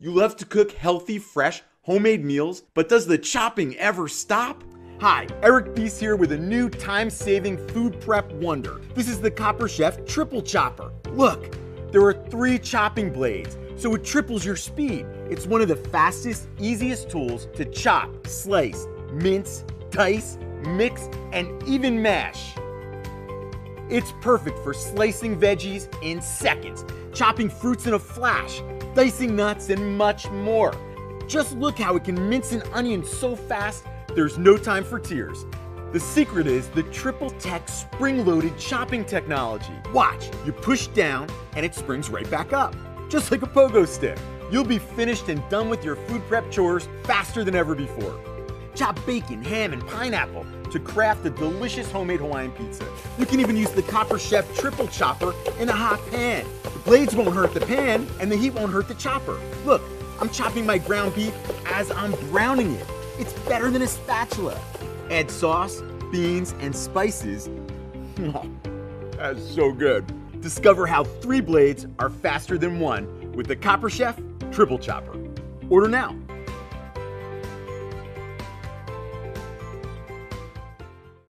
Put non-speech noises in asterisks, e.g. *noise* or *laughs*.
You love to cook healthy, fresh, homemade meals, but does the chopping ever stop? Hi, Eric Theiss here with a new time-saving food prep wonder. This is the Copper Chef Triple Chopper. Look, there are three chopping blades, so it triples your speed. It's one of the fastest, easiest tools to chop, slice, mince, dice, mix, and even mash. It's perfect for slicing veggies in seconds, chopping fruits in a flash, dicing nuts, and much more. Just look how it can mince an onion so fast, there's no time for tears. The secret is the Triple Tech spring-loaded chopping technology. Watch, you push down and it springs right back up, just like a pogo stick. You'll be finished and done with your food prep chores faster than ever before. Chop bacon, ham, and pineapple to craft a delicious homemade Hawaiian pizza. You can even use the Copper Chef Triple Chopper in a hot pan. Blades won't hurt the pan, and the heat won't hurt the chopper. Look, I'm chopping my ground beef as I'm browning it. It's better than a spatula. Add sauce, beans, and spices. *laughs* That's so good. Discover how three blades are faster than one with the Copper Chef Triple Chopper. Order now